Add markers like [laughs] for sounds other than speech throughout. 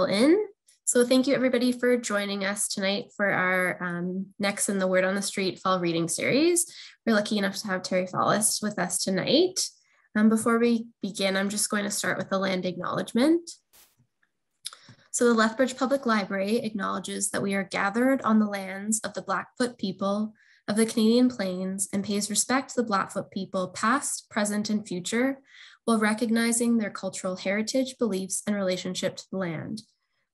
in. So thank you everybody for joining us tonight for our um, Next in the Word on the Street Fall Reading Series. We're lucky enough to have Terry Fallis with us tonight. Um, before we begin, I'm just going to start with the land acknowledgement. So the Lethbridge Public Library acknowledges that we are gathered on the lands of the Blackfoot people of the Canadian Plains and pays respect to the Blackfoot people past, present, and future while recognizing their cultural heritage, beliefs, and relationship to the land.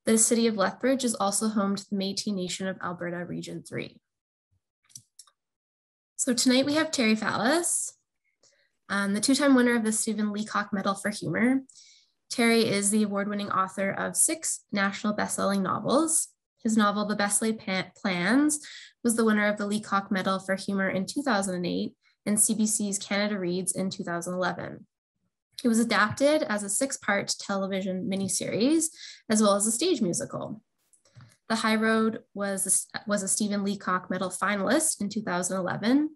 The city of Lethbridge is also home to the Métis Nation of Alberta Region 3. So tonight we have Terry Fallis, um, the two-time winner of the Stephen Leacock Medal for Humor. Terry is the award-winning author of six national best-selling novels. His novel, The Best Laid Plans, was the winner of the Leacock Medal for Humor in 2008 and CBC's Canada Reads in 2011. It was adapted as a six-part television miniseries, as well as a stage musical. The High Road was a, was a Stephen Leacock Medal finalist in 2011.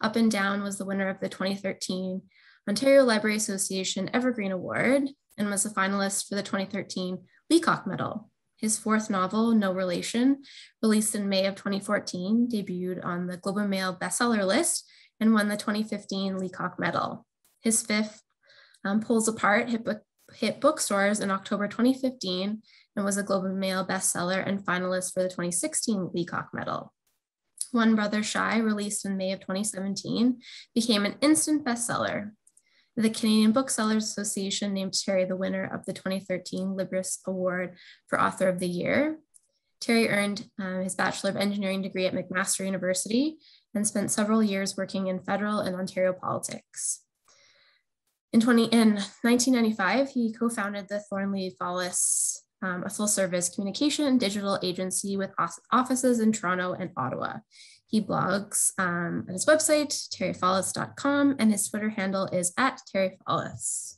Up and Down was the winner of the 2013 Ontario Library Association Evergreen Award and was a finalist for the 2013 Leacock Medal. His fourth novel, No Relation, released in May of 2014, debuted on the Globe and Mail bestseller list and won the 2015 Leacock Medal. His fifth um, Poles Apart hit, book, hit bookstores in October 2015 and was a Globe and Mail bestseller and finalist for the 2016 Leacock Medal. One Brother Shy, released in May of 2017, became an instant bestseller. The Canadian Booksellers Association named Terry the winner of the 2013 Libris Award for Author of the Year. Terry earned uh, his Bachelor of Engineering degree at McMaster University and spent several years working in federal and Ontario politics. In, 20, in 1995, he co-founded the Thornley Fallis, um, a full-service communication and digital agency with offices in Toronto and Ottawa. He blogs um, at his website, terryfallis.com, and his Twitter handle is at terryfallis.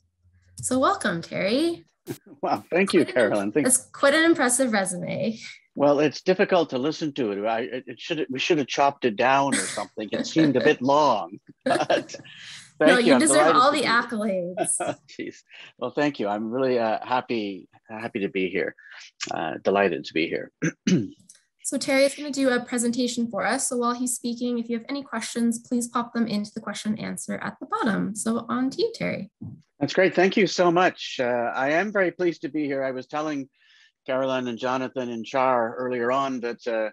So welcome, Terry. [laughs] Wow, thank you, Carolyn. It's quite an impressive resume. Well, it's difficult to listen to it. I, it should we should have chopped it down or something. It seemed a bit long. [laughs] But Thank no, you, you deserve all the accolades. [laughs] Jeez. Well, thank you. I'm really uh, happy happy to be here. Uh, delighted to be here. [clears throat] so Terry is going to do a presentation for us. So while he's speaking, if you have any questions, please pop them into the question and answer at the bottom. So on to you, Terry. That's great. Thank you so much. Uh, I am very pleased to be here. I was telling Carolyn and Jonathan and Char earlier on that uh,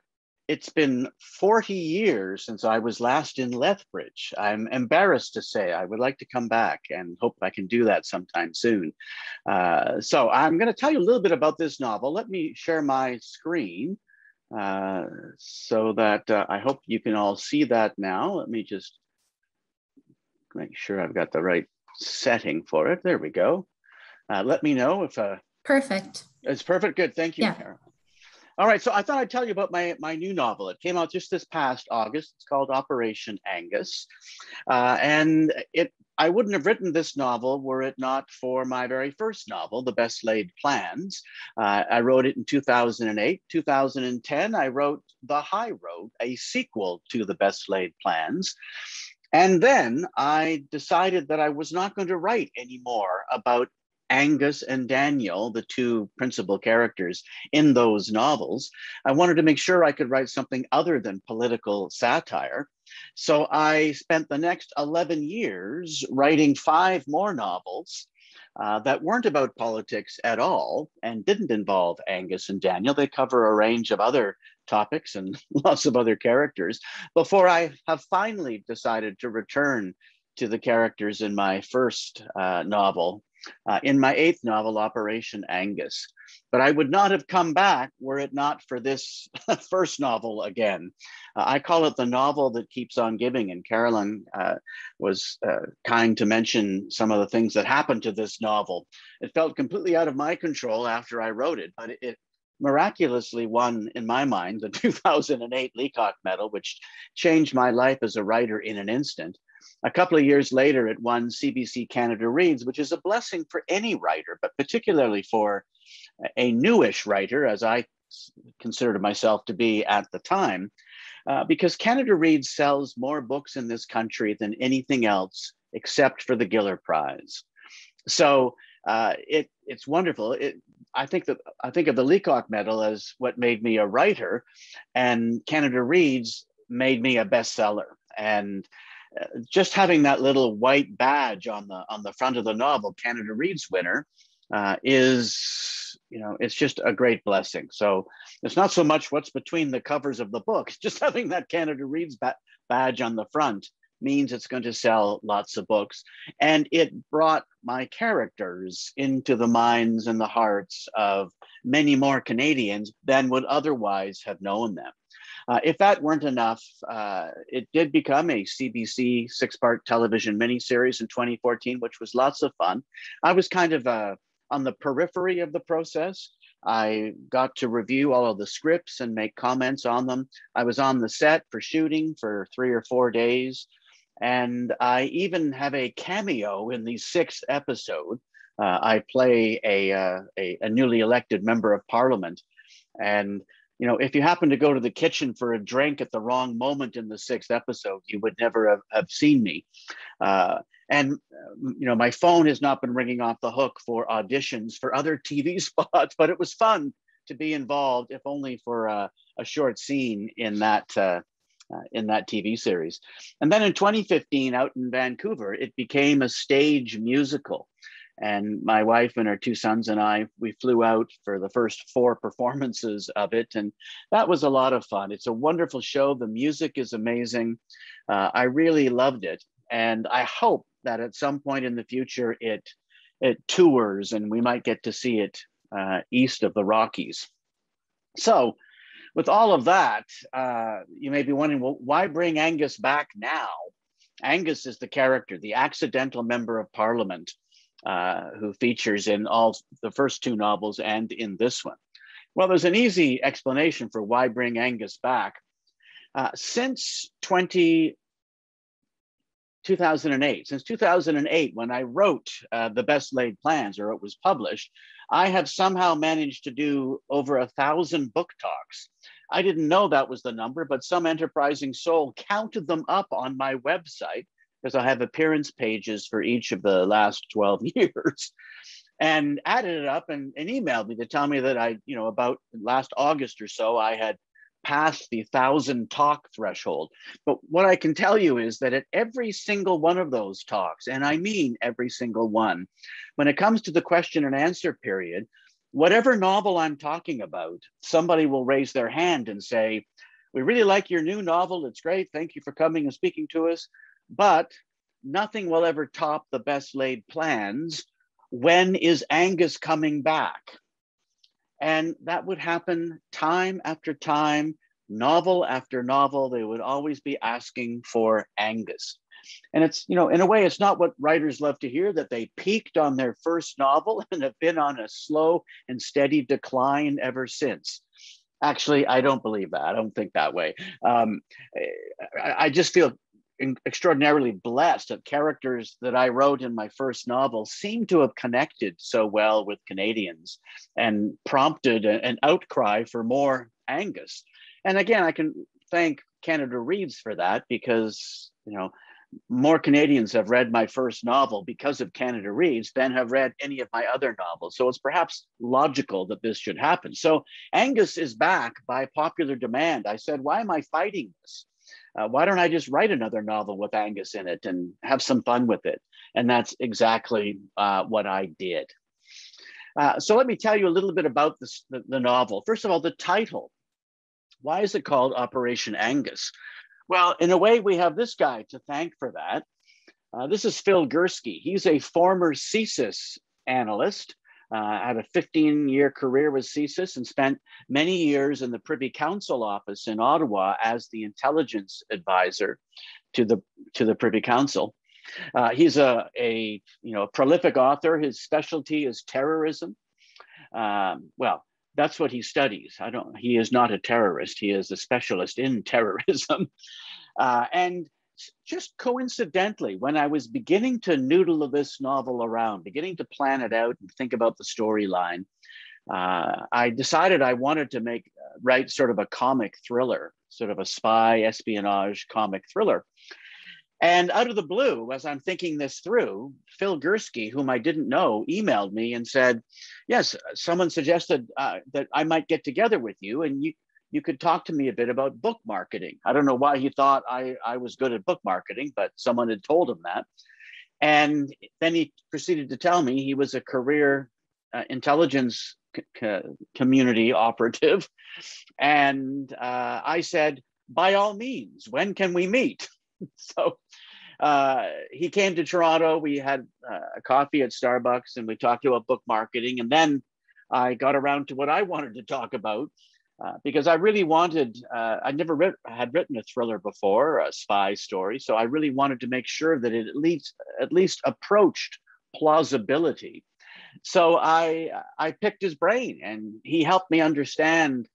it's been 40 years since I was last in Lethbridge. I'm embarrassed to say I would like to come back and hope I can do that sometime soon. Uh, so I'm going to tell you a little bit about this novel. Let me share my screen uh, so that uh, I hope you can all see that now. Let me just make sure I've got the right setting for it. There we go. Uh, let me know if... Uh, perfect. It's perfect. Good. Thank you, yeah. All right, so I thought I'd tell you about my, my new novel. It came out just this past August. It's called Operation Angus. Uh, and it I wouldn't have written this novel were it not for my very first novel, The Best Laid Plans. Uh, I wrote it in 2008. 2010, I wrote The High Road, a sequel to The Best Laid Plans. And then I decided that I was not going to write anymore about Angus and Daniel, the two principal characters in those novels, I wanted to make sure I could write something other than political satire. So I spent the next 11 years writing five more novels uh, that weren't about politics at all and didn't involve Angus and Daniel. They cover a range of other topics and [laughs] lots of other characters before I have finally decided to return to the characters in my first uh, novel, uh, in my eighth novel, Operation Angus. But I would not have come back were it not for this [laughs] first novel again. Uh, I call it the novel that keeps on giving. And Carolyn uh, was uh, kind to mention some of the things that happened to this novel. It felt completely out of my control after I wrote it, but it, miraculously won, in my mind, the [laughs] 2008 Leacock Medal, which changed my life as a writer in an instant. A couple of years later, it won CBC Canada Reads, which is a blessing for any writer, but particularly for a newish writer, as I considered myself to be at the time, uh, because Canada Reads sells more books in this country than anything else except for the Giller Prize. So uh, it, it's wonderful. It, I think that I think of the Leacock Medal as what made me a writer, and Canada Reads made me a bestseller. And just having that little white badge on the on the front of the novel, Canada Reads winner, uh, is you know it's just a great blessing. So it's not so much what's between the covers of the book, [laughs] just having that Canada Reads ba- badge on the front means it's going to sell lots of books. And it brought my characters into the minds and the hearts of many more Canadians than would otherwise have known them. Uh, if that weren't enough, uh, it did become a CBC six part television miniseries in 2014, which was lots of fun. I was kind of uh, on the periphery of the process. I got to review all of the scripts and make comments on them. I was on the set for shooting for three or four days. And I even have a cameo in the sixth episode. Uh, I play a, uh, a, a newly elected member of parliament, and you know, if you happen to go to the kitchen for a drink at the wrong moment in the sixth episode, you would never have, have seen me. Uh, and, you know, my phone has not been ringing off the hook for auditions for other TV [laughs] spots, but it was fun to be involved, if only for a, a short scene in that. Uh, uh, in that TV series. And then in 2015, out in Vancouver, it became a stage musical and my wife and our two sons and I, we flew out for the first four performances of it. And that was a lot of fun. It's a wonderful show. The music is amazing. Uh, I really loved it. And I hope that at some point in the future, it, it tours and we might get to see it uh, east of the Rockies. So, with all of that, uh, you may be wondering, well, why bring Angus back now? Angus is the character, the accidental member of parliament uh, who features in all the first two novels and in this one. Well, there's an easy explanation for why bring Angus back. Uh, since 20, 2008, since 2008, when I wrote uh, The Best Laid Plans, or it was published, I have somehow managed to do over a thousand book talks. I didn't know that was the number, but some enterprising soul counted them up on my website because I have appearance pages for each of the last 12 [laughs] years and added it up and, and emailed me to tell me that I, you know, about last August or so, I had passed the thousand talk threshold. But what I can tell you is that at every single one of those talks, and I mean every single one, when it comes to the question and answer period, whatever novel I'm talking about, somebody will raise their hand and say, We really like your new novel. It's great. Thank you for coming and speaking to us but nothing will ever top the best laid plans. When is Angus coming back? And that would happen time after time, novel after novel. They would always be asking for Angus. And it's, you know, in a way, it's not what writers love to hear that they peaked on their first novel [laughs] and have been on a slow and steady decline ever since. Actually, I don't believe that. I don't think that way. Um, I, I just feel extraordinarily blessed that characters that I wrote in my first novel seem to have connected so well with Canadians and prompted an outcry for more Angus. And again, I can thank Canada Reads for that because, you know, more Canadians have read my first novel because of Canada Reads than have read any of my other novels. So it's perhaps logical that this should happen. So Angus is back by popular demand. I said, why am I fighting this? Uh, why don't I just write another novel with Angus in it and have some fun with it? And that's exactly uh, what I did. Uh, so let me tell you a little bit about this, the, the novel. First of all, the title. Why is it called Operation Angus? Well, in a way, we have this guy to thank for that. Uh, this is Phil Gurski. He's a former CSIS analyst uh, had a 15 year career with CSIS and spent many years in the Privy Council office in Ottawa as the intelligence advisor to the, to the Privy Council. Uh, he's a, a, you know, a prolific author. His specialty is terrorism. Um, well, that's what he studies. I don't. He is not a terrorist. He is a specialist in terrorism, [laughs] uh, and just coincidentally, when I was beginning to noodle this novel around, beginning to plan it out and think about the storyline, uh, I decided I wanted to make uh, write sort of a comic thriller, sort of a spy espionage comic thriller. And out of the blue, as I'm thinking this through, Phil Gurski, whom I didn't know, emailed me and said, "Yes, someone suggested uh, that I might get together with you, and you you could talk to me a bit about book marketing." I don't know why he thought I I was good at book marketing, but someone had told him that. And then he proceeded to tell me he was a career uh, intelligence community [laughs] operative, and uh, I said, "By all means, when can we meet?" [laughs] so uh, he came to Toronto. We had uh, a coffee at Starbucks and we talked about book marketing. And then I got around to what I wanted to talk about uh, because I really wanted, uh, I never had written a thriller before, a spy story. So I really wanted to make sure that it at least, at least approached plausibility. So I, I picked his brain and he helped me understand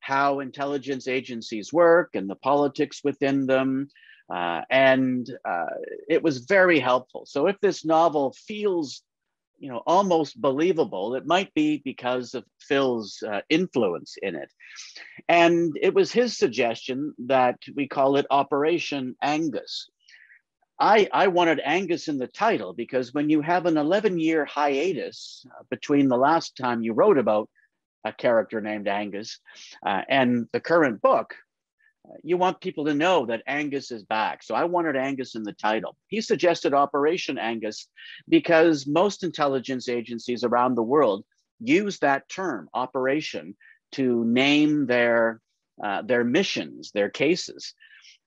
how intelligence agencies work and the politics within them, uh, and uh, it was very helpful. So if this novel feels, you know, almost believable, it might be because of Phil's uh, influence in it. And it was his suggestion that we call it Operation Angus. I, I wanted Angus in the title because when you have an 11 year hiatus uh, between the last time you wrote about a character named Angus uh, and the current book, you want people to know that Angus is back. So I wanted Angus in the title. He suggested Operation Angus because most intelligence agencies around the world use that term, operation, to name their uh, their missions, their cases.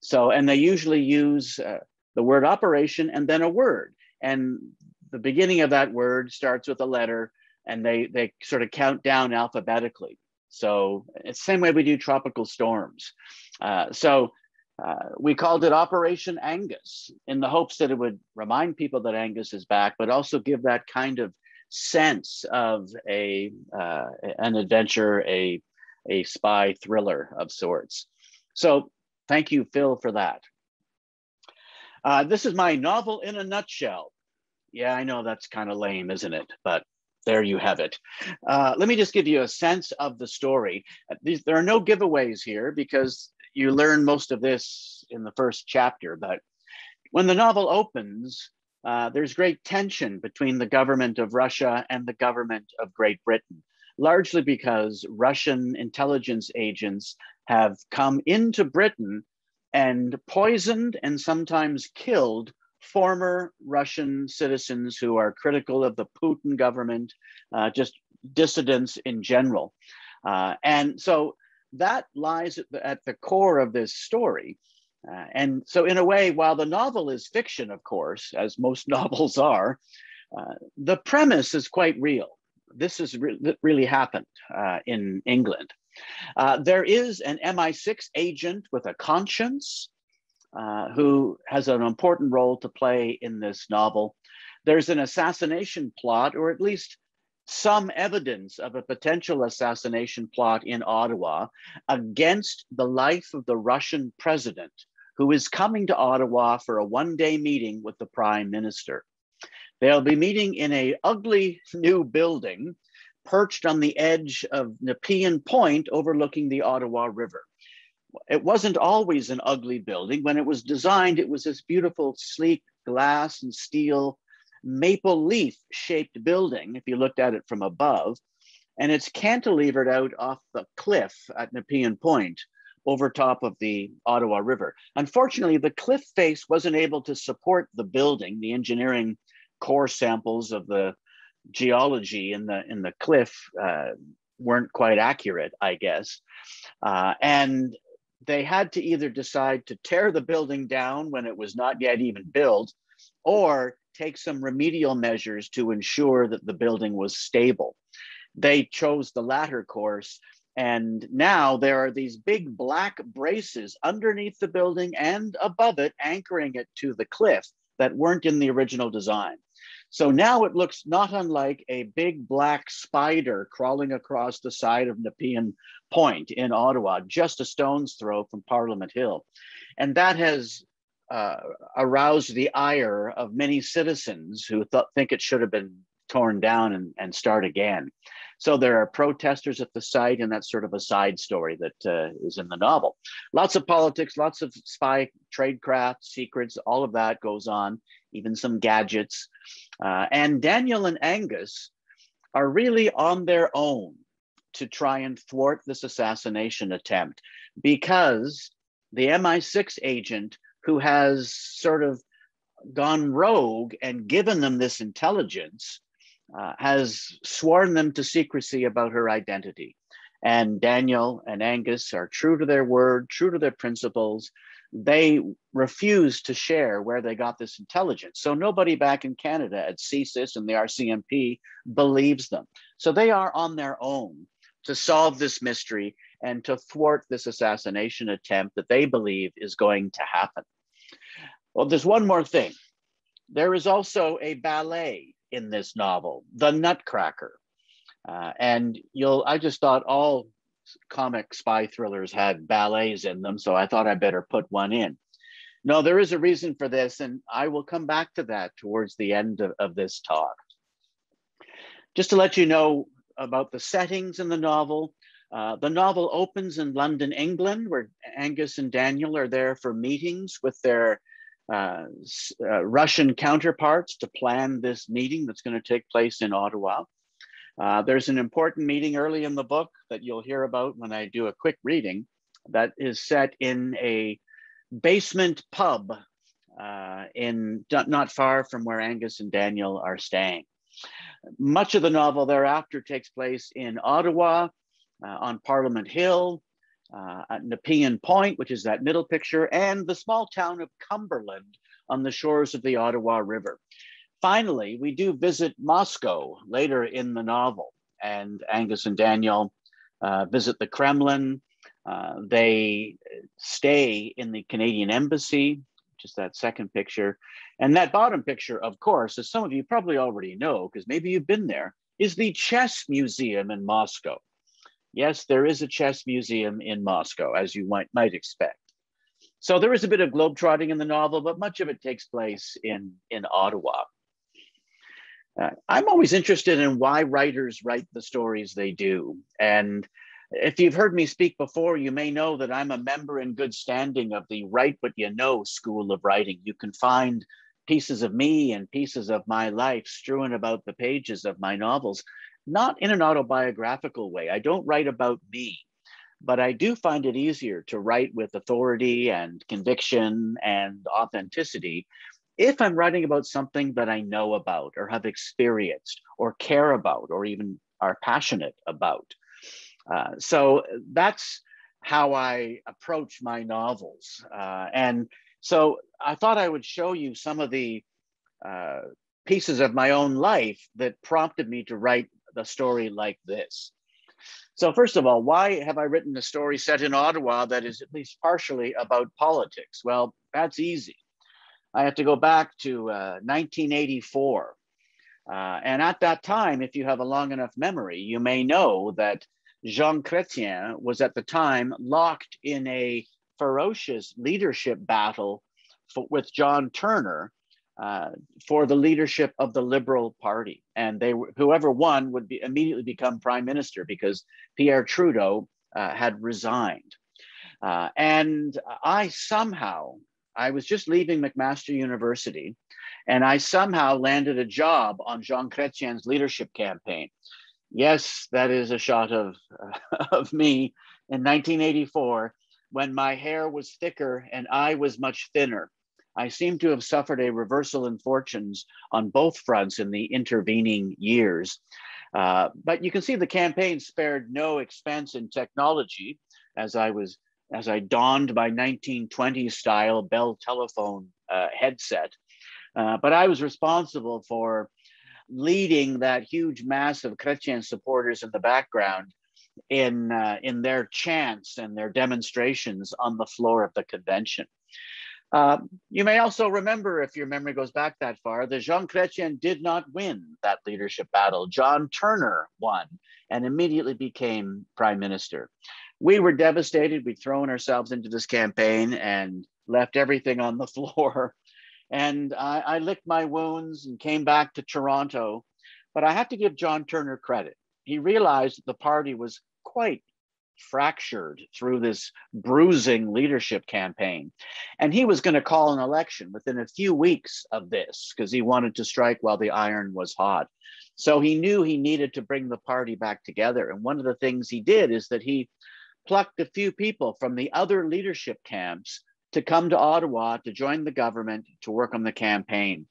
So, and they usually use uh, the word operation and then a word. And the beginning of that word starts with a letter, and they they sort of count down alphabetically. So it's the same way we do tropical storms. Uh, so uh, we called it Operation Angus in the hopes that it would remind people that Angus is back, but also give that kind of sense of a uh, an adventure, a a spy thriller of sorts. So thank you, Phil, for that. Uh, this is my novel in a nutshell. Yeah, I know that's kind of lame, isn't it? But there you have it. Uh, let me just give you a sense of the story. These, there are no giveaways here because you learn most of this in the first chapter. But when the novel opens, uh, there's great tension between the government of Russia and the government of Great Britain, largely because Russian intelligence agents have come into Britain and poisoned and sometimes killed former Russian citizens who are critical of the Putin government, uh, just dissidents in general. Uh, and so that lies at the, at the, core of this story. Uh, and so, in a way, while the novel is fiction, of course, as most [laughs] novels are, uh, the premise is quite real. This has re really happened uh, in England. Uh, there is an MI6 agent with a conscience uh, who has an important role to play in this novel. There's an assassination plot, or at least some evidence of a potential assassination plot in Ottawa against the life of the Russian president, who is coming to Ottawa for a one day meeting with the prime minister. They'll be meeting in a ugly new building perched on the edge of Nepean Point overlooking the Ottawa River it wasn't always an ugly building. When it was designed, it was this beautiful, sleek glass and steel maple leaf shaped building, if you looked at it from above. And it's cantilevered out off the cliff at Nepean Point over top of the Ottawa River. Unfortunately, the cliff face wasn't able to support the building. The engineering core samples of the geology in the in the cliff uh, weren't quite accurate, I guess. Uh, and they had to either decide to tear the building down when it was not yet even built or take some remedial measures to ensure that the building was stable. They chose the latter course. And now there are these big black braces underneath the building and above it, anchoring it to the cliff that weren't in the original design. So now it looks not unlike a big black spider crawling across the side of Nepean Point in Ottawa, just a stone's throw from Parliament Hill. And that has uh, aroused the ire of many citizens who th- think it should have been torn down and, and start again. So there are protesters at the site, and that's sort of a side story that uh, is in the novel. Lots of politics, lots of spy tradecraft, secrets, all of that goes on, even some gadgets. Uh, and Daniel and Angus are really on their own to try and thwart this assassination attempt because the MI6 agent who has sort of gone rogue and given them this intelligence uh, has sworn them to secrecy about her identity. And Daniel and Angus are true to their word, true to their principles. They refuse to share where they got this intelligence. So nobody back in Canada at CSIS and the RCMP believes them. So they are on their own to solve this mystery and to thwart this assassination attempt that they believe is going to happen. Well, there's one more thing. There is also a ballet in this novel, The Nutcracker. Uh, and you'll, I just thought all comic spy thrillers had ballets in them, so I thought I better put one in. No, there is a reason for this, and I will come back to that towards the end of, of this talk. Just to let you know about the settings in the novel, uh, the novel opens in London, England, where Angus and Daniel are there for meetings with their uh, uh, Russian counterparts to plan this meeting that's going to take place in Ottawa. Uh, there's an important meeting early in the book that you'll hear about when I do a quick reading that is set in a basement pub uh, in not far from where Angus and Daniel are staying. Much of the novel thereafter takes place in Ottawa, on Parliament Hill, uh, at Nepean Point, which is that middle picture, and the small town of Cumberland on the shores of the Ottawa River. Finally, we do visit Moscow later in the novel, and Angus and Daniel uh, visit the Kremlin. Uh, they stay in the Canadian Embassy, just that second picture. And that bottom picture, of course, as some of you probably already know, because maybe you've been there, is the Chess Museum in Moscow. Yes, there is a chess museum in Moscow, as you might, might expect. So there is a bit of globetrotting in the novel, but much of it takes place in, in Ottawa. Uh, I'm always interested in why writers write the stories they do. And if you've heard me speak before, you may know that I'm a member in good standing of the Write What You Know School of Writing. You can find pieces of me and pieces of my life strewn about the pages of my novels not in an autobiographical way. I don't write about me, but I do find it easier to write with authority and conviction and authenticity if I'm writing about something that I know about or have experienced or care about or even are passionate about. Uh, so that's how I approach my novels. Uh, and so I thought I would show you some of the uh, pieces of my own life that prompted me to write the story like this. So first of all, why have I written a story set in Ottawa that is at least partially about politics? Well, that's easy. I have to go back to uh, 1984. Uh, and at that time, if you have a long enough memory, you may know that Jean Chrétien was at the time locked in a ferocious leadership battle for, with John Turner uh, for the leadership of the Liberal Party, and they whoever won would be immediately become prime minister because Pierre Trudeau uh, had resigned. Uh, and I somehow, I was just leaving McMaster University, and I somehow landed a job on Jean Chrétien's leadership campaign. Yes, that is a shot of, [laughs] of me in 1984 when my hair was thicker and I was much thinner. I seem to have suffered a reversal in fortunes on both fronts in the intervening years. Uh, but you can see the campaign spared no expense in technology as I was as I donned my 1920s style Bell telephone uh, headset. Uh, but I was responsible for leading that huge mass of Chrétien supporters in the background in, uh, in their chants and their demonstrations on the floor of the convention. Uh, you may also remember, if your memory goes back that far, that Jean Chrétien did not win that leadership battle. John Turner won and immediately became prime minister. We were devastated. We'd thrown ourselves into this campaign and left everything on the [laughs] floor. And I, I licked my wounds and came back to Toronto. But I have to give John Turner credit. He realized that the party was quite fractured through this bruising leadership campaign. And he was going to call an election within a few weeks of this because he wanted to strike while the iron was hot. So he knew he needed to bring the party back together. And one of the things he did is that he plucked a few people from the other leadership camps to come to Ottawa to join the government to work on the campaign.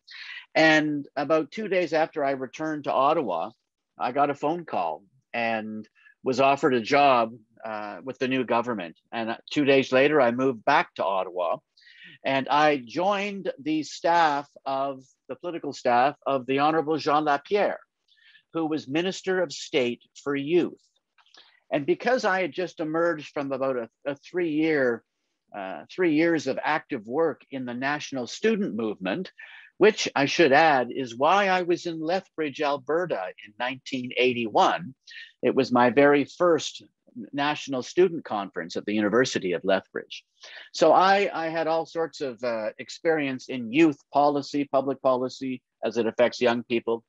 And about two days after I returned to Ottawa, I got a phone call and was offered a job uh, with the new government. And two days later, I moved back to Ottawa and I joined the staff of the political staff of the Honorable Jean Lapierre, who was Minister of State for Youth. And because I had just emerged from about a, a three year, uh, three years of active work in the national student movement, which I should add is why I was in Lethbridge, Alberta in 1981. It was my very first national student conference at the University of Lethbridge. So I, I had all sorts of uh, experience in youth policy, public policy as it affects young people.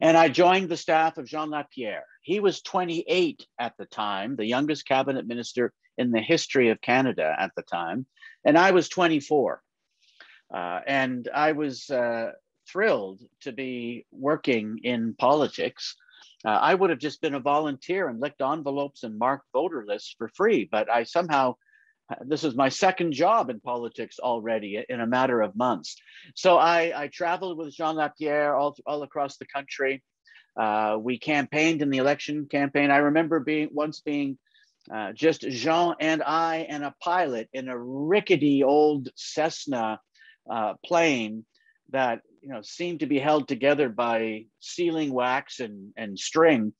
And I joined the staff of Jean Lapierre. He was 28 at the time, the youngest cabinet minister in the history of Canada at the time. And I was 24. Uh, and I was uh, thrilled to be working in politics. Uh, I would have just been a volunteer and licked envelopes and marked voter lists for free, but I somehow, this is my second job in politics already in a matter of months. So I, I traveled with Jean Lapierre all, all across the country. Uh, we campaigned in the election campaign. I remember being once being uh, just Jean and I and a pilot in a rickety old Cessna uh, plane that you know seemed to be held together by sealing wax and, and string.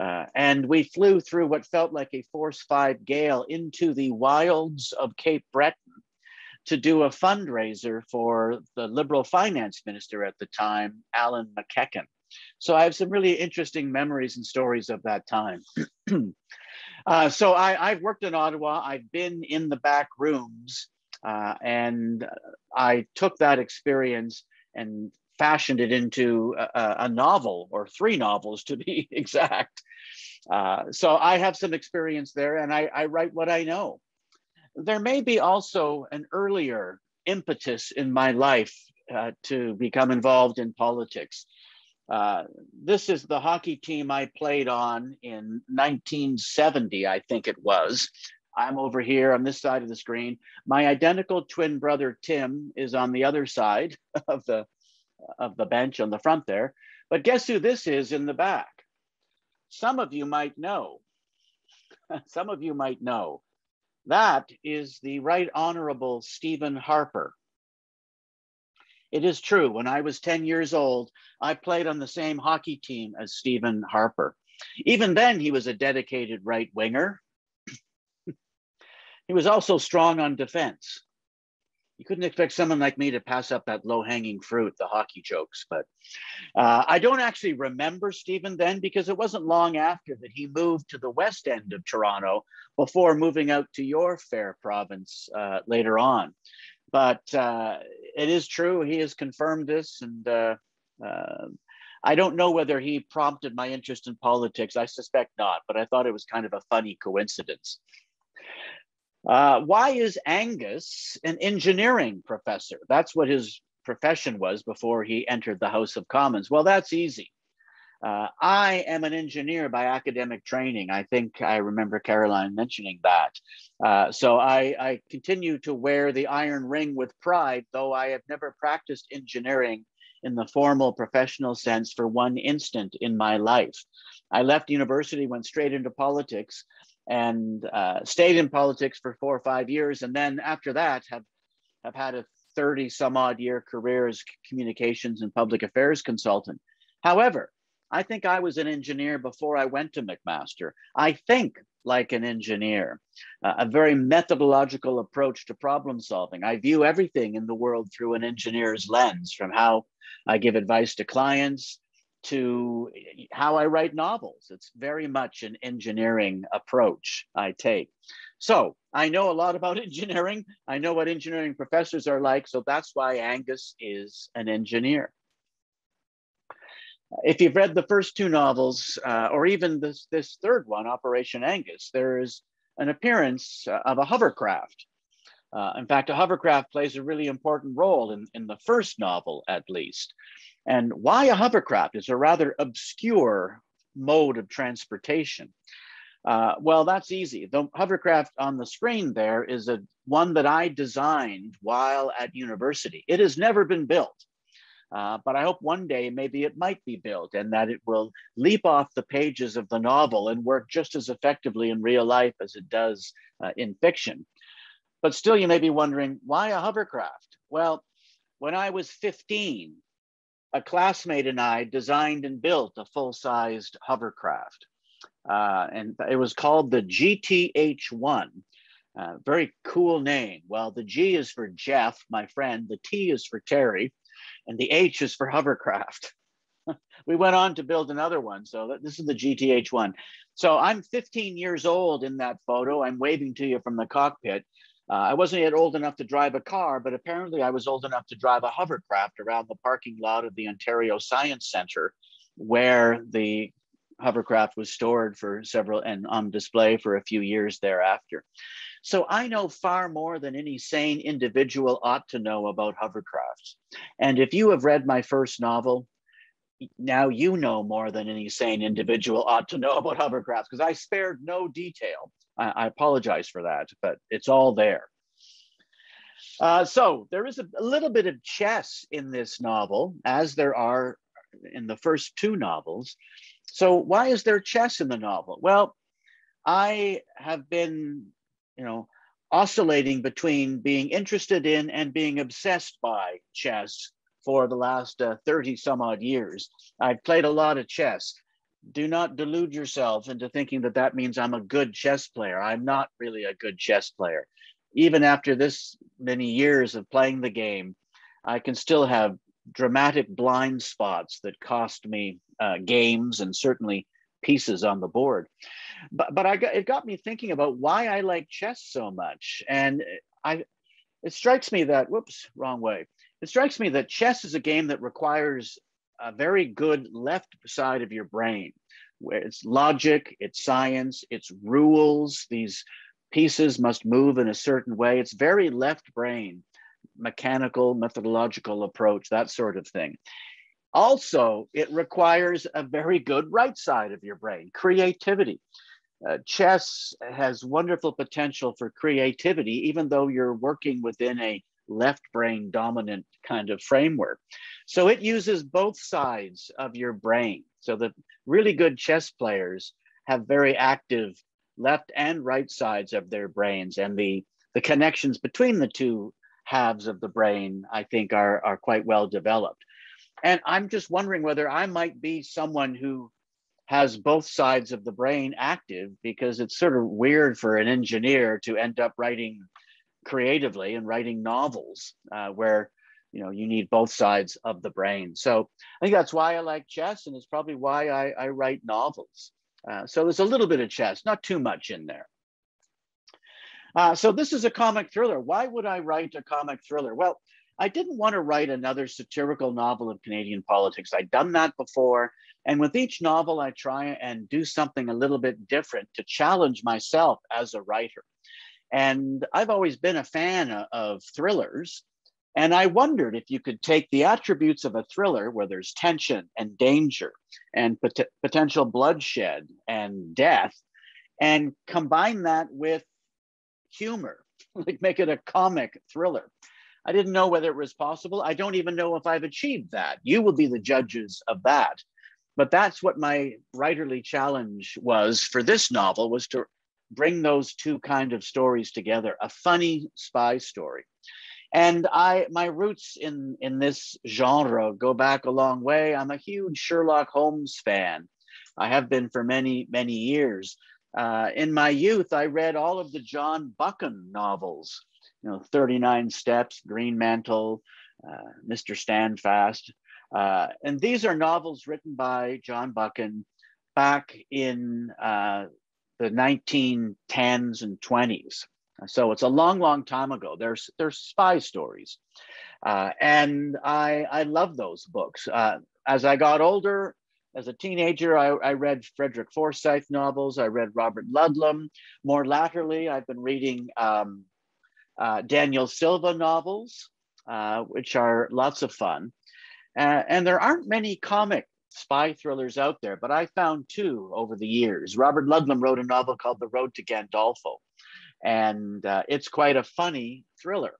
Uh, and we flew through what felt like a force five gale into the wilds of Cape Breton to do a fundraiser for the Liberal finance minister at the time, Allan MacEachen. So I have some really interesting memories and stories of that time. [clears throat] uh, so I, have worked in Ottawa. I've been in the back rooms uh, and I took that experience and fashioned it into a, a novel or three novels to be [laughs] exact. Uh, so I have some experience there and I, I write what I know. There may be also an earlier impetus in my life uh, to become involved in politics. Uh, this is the hockey team I played on in 1970, I think it was. I'm over here on this side of the screen. My identical twin brother Tim is on the other side [laughs] of the of the bench on the front there. But guess who this is in the back? Some of you might know. [laughs] Some of you might know. That is the Right Honorable Stephen Harper. It is true. When I was 10 years old, I played on the same hockey team as Stephen Harper. Even then, he was a dedicated right winger. He was also strong on defense. You couldn't expect someone like me to pass up that low hanging fruit, the hockey jokes. But uh, I don't actually remember Stephen then because it wasn't long after that he moved to the west end of Toronto before moving out to your fair province uh, later on. But uh, it is true, he has confirmed this. And uh, uh, I don't know whether he prompted my interest in politics. I suspect not, but I thought it was kind of a funny coincidence. Uh, why is Angus an engineering professor? That's what his profession was before he entered the House of Commons. Well, that's easy. Uh, I am an engineer by academic training. I think I remember Caroline mentioning that. Uh, so I, I, continue to wear the iron ring with pride, though I have never practiced engineering in the formal professional sense for one instant in my life. I left university, went straight into politics, and uh, stayed in politics for four or five years. And then after that, have, have had a 30 some odd year career as communications and public affairs consultant. However, I think I was an engineer before I went to McMaster. I think like an engineer, uh, a very methodological approach to problem solving. I view everything in the world through an engineer's lens, from how I give advice to clients to how I write novels. It's very much an engineering approach I take. So I know a lot about [laughs] engineering. I know what engineering professors are like. So that's why Angus is an engineer. If you've read the first two novels, uh, or even this, this third one, Operation Angus, there is an appearance uh, of a hovercraft. Uh, in fact, a hovercraft plays a really important role in, in the first novel, at least. And why a hovercraft is a rather obscure mode of transportation. Uh, well, that's easy. The hovercraft on the screen there is a one that I designed while at university. It has never been built, uh, but I hope one day maybe it might be built and that it will leap off the pages of the novel and work just as effectively in real life as it does uh, in fiction. But still, you may be wondering why a hovercraft? Well, when I was 15, a classmate and I designed and built a full sized hovercraft. Uh, and it was called the GTH1. Uh, very cool name. Well, the G is for Jeff, my friend, the T is for Terry, and the H is for hovercraft. [laughs] we went on to build another one. So this is the GTH1. So I'm 15 years old in that photo. I'm waving to you from the cockpit. Uh, I wasn't yet old enough to drive a car, but apparently I was old enough to drive a hovercraft around the parking lot of the Ontario Science Center, where the hovercraft was stored for several and on display for a few years thereafter. So I know far more than any sane individual ought to know about hovercrafts. And if you have read my first novel, now you know more than any sane individual ought to know about hovercrafts because I spared no detail. I, I, apologize for that, but it's all there. Uh, so there is a, a, little bit of chess in this novel, as there are in the first two novels. So why is there chess in the novel? Well, I have been, you know, oscillating between being interested in and being obsessed by chess for the last uh, 30 some odd years. I've played a lot of chess. Do not delude yourself into thinking that that means I'm a good chess player. I'm not really a good chess player. Even after this many years of playing the game, I can still have dramatic blind spots that cost me uh, games and certainly pieces on the board. But, but I got, it got me thinking about why I like chess so much. And I, it strikes me that, whoops, wrong way. It strikes me that chess is a game that requires a very good left side of your brain, where it's logic, it's science, it's rules. These pieces must move in a certain way. It's very left brain, mechanical, methodological approach, that sort of thing. Also, it requires a very good right side of your brain, creativity. Uh, chess has wonderful potential for creativity, even though you're working within a left brain dominant kind of framework. So it uses both sides of your brain. So the really good chess players have very active left and right sides of their brains and the the connections between the two halves of the brain i think are are quite well developed and i'm just wondering whether i might be someone who has both sides of the brain active because it's sort of weird for an engineer to end up writing creatively and writing novels uh, where you know you need both sides of the brain. So i think that's why i like chess and it's probably why i, I write novels. Uh, so there's a little bit of chess not too much in there. Uh, so this is a comic thriller. Why would i write a comic thriller? Well i didn't want to write another satirical novel of canadian politics. I'd done that before and with each novel i try and do something a little bit different to challenge myself as a writer and I've always been a fan of thrillers. And I wondered if you could take the attributes of a thriller where there's tension and danger and pot- potential bloodshed and death and combine that with humor, [laughs] like make it a comic thriller. I didn't know whether it was possible. I don't even know if I've achieved that. You will be the judges of that. But that's what my writerly challenge was for this novel was to bring those two kind of stories together, a funny spy story. And I, my roots in, in this genre go back a long way. I'm a huge Sherlock Holmes fan. I have been for many, many years. Uh, in my youth, I read all of the John Buchan novels, you know, 39 Steps, Greenmantle, uh, Mr. Standfast. Uh, and these are novels written by John Buchan back in uh, the 1910s and 20s. So it's a long, long time ago. There's there's spy stories, uh, and I I love those books. Uh, as I got older, as a teenager, I, I, read Frederick Forsyth novels. I read Robert Ludlum. More latterly, I've been reading um, uh, Daniel Silva novels, uh, which are lots of fun. Uh, and there aren't many comic spy thrillers out there, but I found two over the years. Robert Ludlum wrote a novel called The Road to Gandolfo, and uh, it's quite a funny thriller.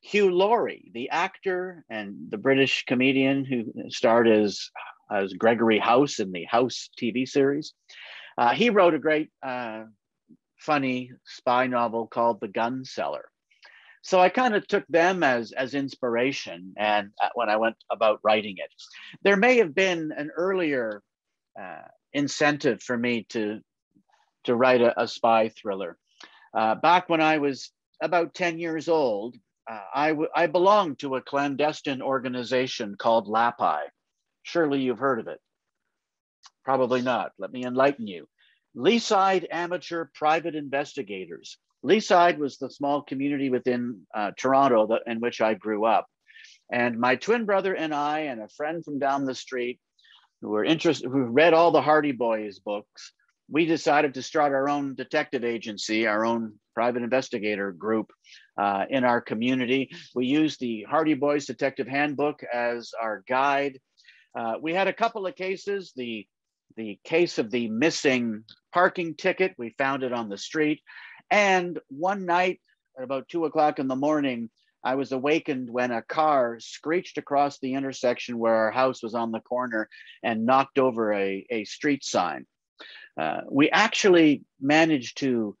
Hugh Laurie, the actor and the British comedian who starred as, as Gregory House in the House TV series, uh, he wrote a great, uh, funny spy novel called The Gun Seller. So I kind of took them as, as inspiration and uh, when I went about writing it. There may have been an earlier uh, incentive for me to, to write a, a spy thriller. Uh, back when I was about 10 years old, uh, I, I belonged to a clandestine organization called LAPI. Surely you've heard of it. Probably not. Let me enlighten you. Leaside Amateur Private Investigators. Leaside was the small community within uh, Toronto that, in which I grew up. And my twin brother and I, and a friend from down the street who were interested, who read all the Hardy Boys books, we decided to start our own detective agency, our own private investigator group uh, in our community. We used the Hardy Boys Detective Handbook as our guide. Uh, we had a couple of cases. The, the case of the missing parking ticket, we found it on the street. And one night at about two o'clock in the morning, I was awakened when a car screeched across the intersection where our house was on the corner and knocked over a, a street sign. Uh, we actually managed to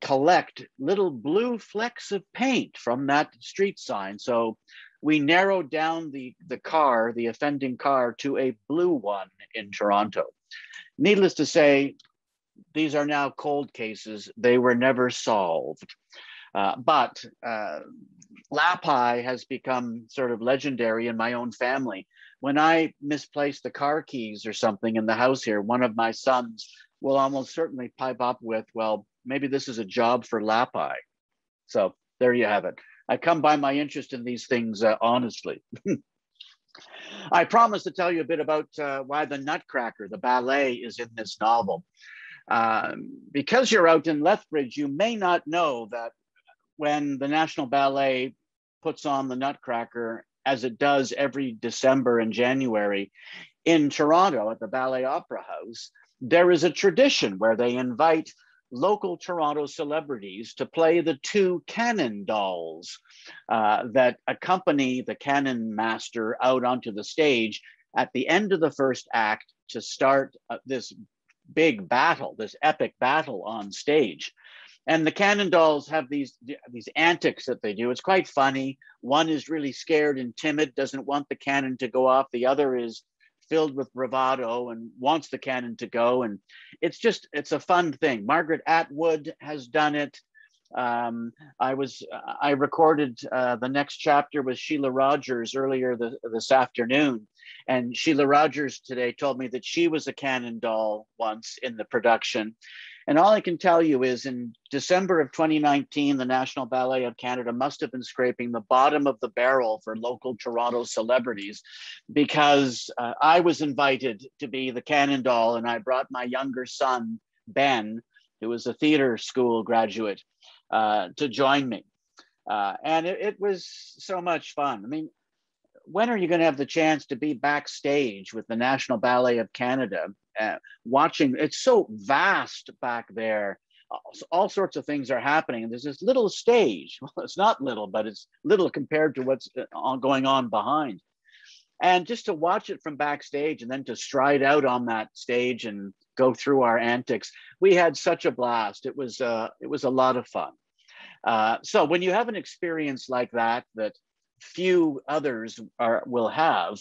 collect little blue flecks of paint from that street sign. So we narrowed down the, the car, the offending car, to a blue one in Toronto. Needless to say, these are now cold cases. They were never solved. Uh, but uh, Lapai has become sort of legendary in my own family. When I misplace the car keys or something in the house here, one of my sons will almost certainly pipe up with, well, maybe this is a job for Lapai. So there you have it. I come by my interest in these things uh, honestly. [laughs] I promised to tell you a bit about uh, why the Nutcracker, the ballet, is in this novel. Um, because you're out in Lethbridge, you may not know that when the National Ballet puts on the Nutcracker, as it does every December and January in Toronto at the Ballet Opera House, there is a tradition where they invite local Toronto celebrities to play the two cannon dolls uh, that accompany the cannon master out onto the stage at the end of the first act to start uh, this big battle, this epic battle on stage. And the cannon dolls have these, these antics that they do. It's quite funny. One is really scared and timid, doesn't want the cannon to go off. The other is filled with bravado and wants the cannon to go. And it's just, it's a fun thing. Margaret Atwood has done it. Um, I was, I recorded uh, the next chapter with Shelagh Rogers earlier the, this afternoon. And Shelagh Rogers today told me that she was a cannon doll once in the production. And all I can tell you is in December of 2019, the National Ballet of Canada must have been scraping the bottom of the barrel for local Toronto celebrities because uh, I was invited to be the cannon doll and I brought my younger son, Ben, who was a theater school graduate, uh, to join me. Uh, and it, it was so much fun. I mean, when are you going to have the chance to be backstage with the National Ballet of Canada, uh, watching? It's so vast back there. All sorts of things are happening. And there's this little stage. [laughs] Well, it's not little, but it's little compared to what's uh, going on behind. And just to watch it from backstage and then to stride out on that stage and go through our antics, we had such a blast. It was uh, it was a lot of fun. Uh, so when you have an experience like that, that few others are, will have,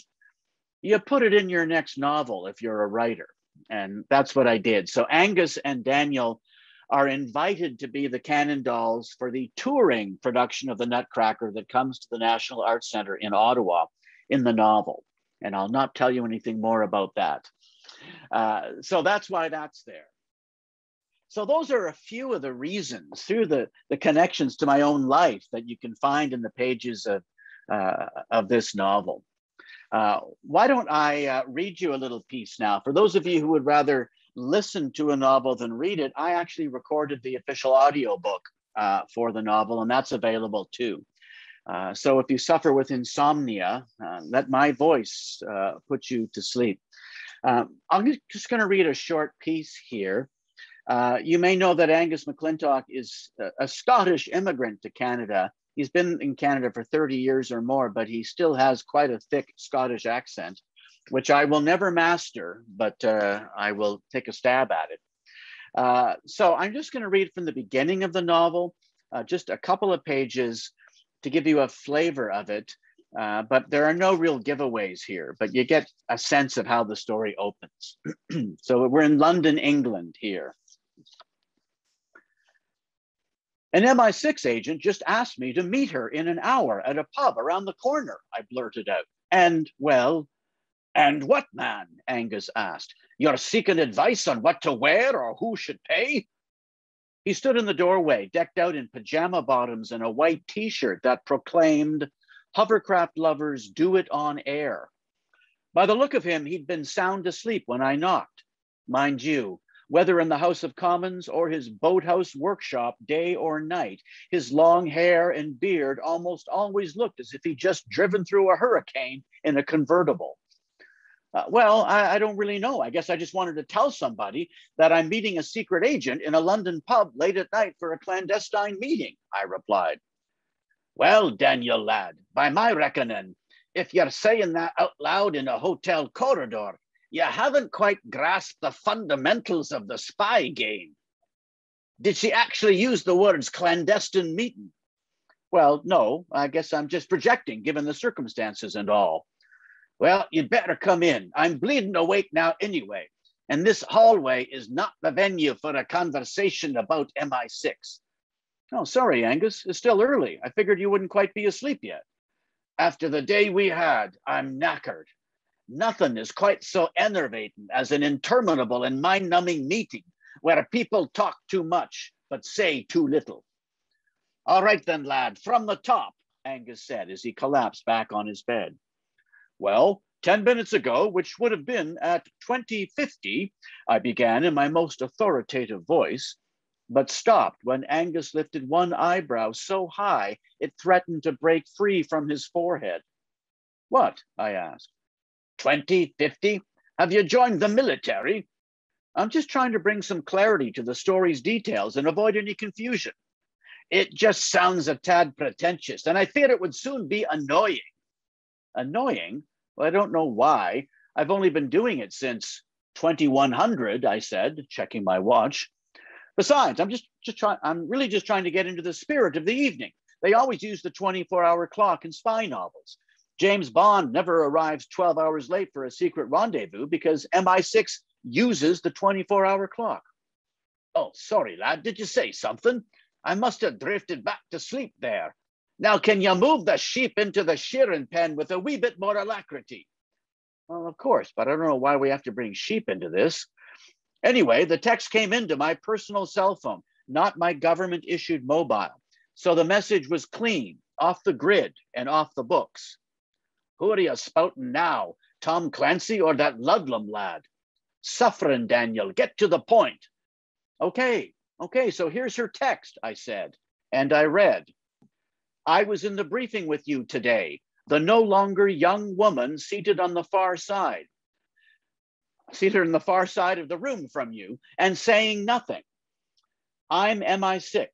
you put it in your next novel if you're a writer. And that's what I did. So Angus and Daniel are invited to be the Cannon Dolls for the touring production of the Nutcracker that comes to the National Arts Center in Ottawa in the novel. And I'll not tell you anything more about that. Uh, so that's why that's there. So those are a few of the reasons through the, the connections to my own life that you can find in the pages of uh, of this novel. Uh, why don't I uh, read you a little piece now? For those of you who would rather listen to a novel than read it, I actually recorded the official audiobook uh, for the novel, and that's available too. Uh, so if you suffer with insomnia, uh, let my voice uh, put you to sleep. Um, I'm just going to read a short piece here. Uh, you may know that Angus McLintock is a, a, Scottish immigrant to Canada. He's been in Canada for 30 years or more, but he still has quite a thick Scottish accent, which I will never master, but uh, I will take a stab at it. Uh, so I'm just going to read from the beginning of the novel, uh, just a couple of pages to give you a flavor of it. Uh, but there are no real giveaways here, but you get a sense of how the story opens. [clears throat] so we're in London, England here. An MI6 agent just asked me to meet her in an hour at a pub around the corner, I blurted out. And, well, and what, man? Angus asked. You're seeking advice on what to wear or who should pay? He stood in the doorway, decked out in pajama bottoms and a white t shirt that proclaimed, Hovercraft lovers do it on air. By the look of him, he'd been sound asleep when I knocked. Mind you, whether in the House of Commons or his boathouse workshop, day or night, his long hair and beard almost always looked as if he'd just driven through a hurricane in a convertible. Uh, well, I, I, don't really know. I guess I just wanted to tell somebody that I'm meeting a secret agent in a London pub late at night for a clandestine meeting, I replied. Well, Daniel, lad, by my reckoning, if you're saying that out loud in a hotel corridor, you haven't quite grasped the fundamentals of the spy game. Did she actually use the words clandestine meeting? Well, no, I guess I'm just projecting given the circumstances and all. Well, you'd better come in. I'm bleeding awake now anyway. And this hallway is not the venue for a conversation about MI6. Oh, sorry, Angus. It's still early. I figured you wouldn't quite be asleep yet. After the day we had, I'm knackered. Nothing is quite so enervating as an interminable and mind numbing meeting where people talk too much but say too little. All right, then, lad, from the top, Angus said as he collapsed back on his bed. Well, 10 minutes ago, which would have been at 2050, I began in my most authoritative voice, but stopped when Angus lifted one eyebrow so high it threatened to break free from his forehead. What? I asked. 2050? Have you joined the military? I'm just trying to bring some clarity to the story's details and avoid any confusion. It just sounds a tad pretentious, and I fear it would soon be annoying. Annoying? Well, I don't know why. I've only been doing it since 2100, I said, checking my watch. Besides, I'm just, just trying, I'm really just trying to get into the spirit of the evening. They always use the 24 hour clock in spy novels. James Bond never arrives 12 hours late for a secret rendezvous because MI6 uses the 24 hour clock. Oh, sorry, lad. Did you say something? I must have drifted back to sleep there. Now, can you move the sheep into the shearing pen with a wee bit more alacrity? Well, of course, but I don't know why we have to bring sheep into this. Anyway, the text came into my personal cell phone, not my government issued mobile. So the message was clean, off the grid, and off the books. Who are you spouting now? Tom Clancy or that Ludlum lad? Suffering, Daniel, get to the point. Okay, okay, so here's her text, I said, and I read. I was in the briefing with you today, the no longer young woman seated on the far side, seated on the far side of the room from you and saying nothing. I'm MI6.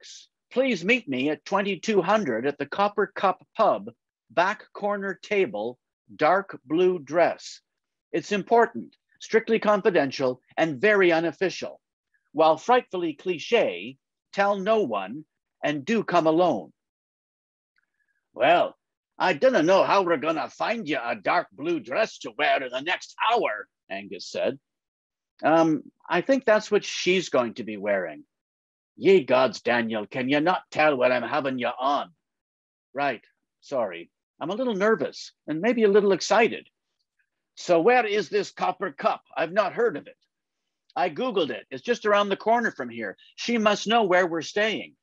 Please meet me at 2200 at the Copper Cup Pub, back corner table, dark blue dress. It's important, strictly confidential, and very unofficial. While frightfully cliche, tell no one and do come alone. Well, I don't know how we're going to find you a dark blue dress to wear in the next hour, Angus said. Um, I think that's what she's going to be wearing. Ye gods, Daniel, can you not tell what I'm having you on? Right, sorry. I'm a little nervous and maybe a little excited. So, where is this copper cup? I've not heard of it. I Googled it. It's just around the corner from here. She must know where we're staying.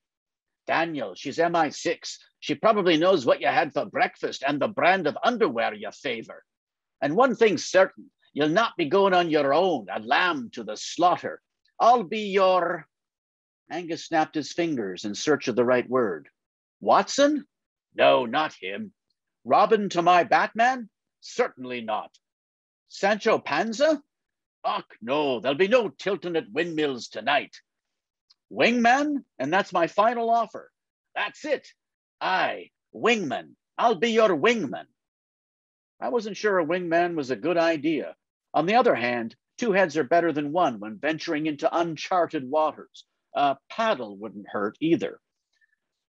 Daniel, she's MI6. She probably knows what you had for breakfast and the brand of underwear you favor. And one thing's certain, you'll not be going on your own, a lamb to the slaughter. I'll be your. Angus snapped his fingers in search of the right word. Watson? No, not him. Robin to my Batman? Certainly not. Sancho Panza? Och, no, there'll be no tilting at windmills tonight. Wingman? And that's my final offer. That's it. I, wingman. I'll be your wingman. I wasn't sure a wingman was a good idea. On the other hand, two heads are better than one when venturing into uncharted waters. A paddle wouldn't hurt either.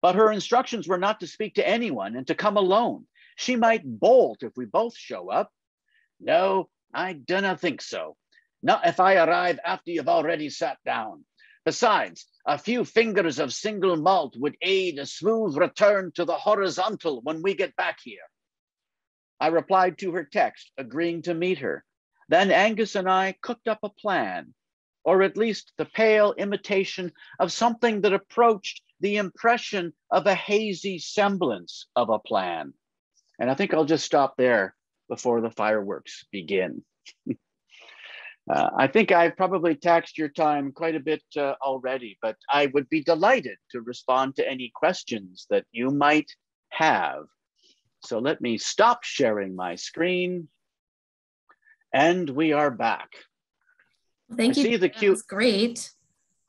But her instructions were not to speak to anyone and to come alone. She might bolt if we both show up. No, I not think so. Not if I arrive after you've already sat down. Besides, a few fingers of single malt would aid a smooth return to the horizontal when we get back here. I replied to her text, agreeing to meet her. Then Angus and I cooked up a plan, or at least the pale imitation of something that approached the impression of a hazy semblance of a plan. And I think I'll just stop there before the fireworks begin. [laughs] uh, I think I've probably taxed your time quite a bit uh, already, but I would be delighted to respond to any questions that you might have. So let me stop sharing my screen. And we are back. Thank I you. See the Q- great.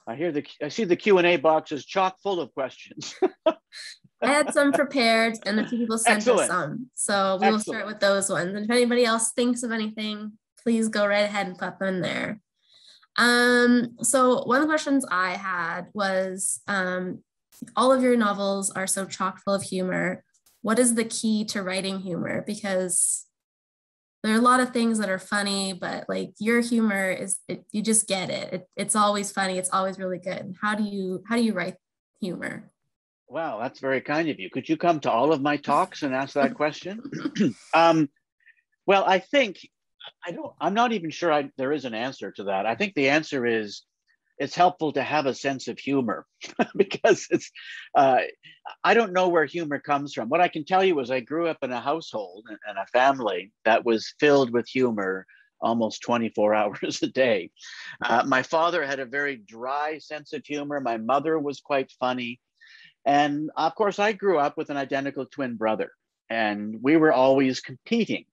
I hear the I see the Q and A box is chock full of questions. [laughs] I had some prepared, and a few people sent Excellent. us some, so we Excellent. will start with those ones. And if anybody else thinks of anything, please go right ahead and put them in there. Um, so one of the questions I had was, um, all of your novels are so chock full of humor. What is the key to writing humor? Because there are a lot of things that are funny, but like your humor is, it, you just get it. it. It's always funny. It's always really good. How do you, how do you write humor? Wow, that's very kind of you. Could you come to all of my talks and ask that question? [clears throat] um, well, I think I don't. I'm not even sure I, there is an answer to that. I think the answer is it's helpful to have a sense of humor [laughs] because it's. Uh, I don't know where humor comes from. What I can tell you is I grew up in a household and a family that was filled with humor almost 24 [laughs] hours a day. Uh, my father had a very dry sense of humor. My mother was quite funny. And of course, I grew up with an identical twin brother, and we were always competing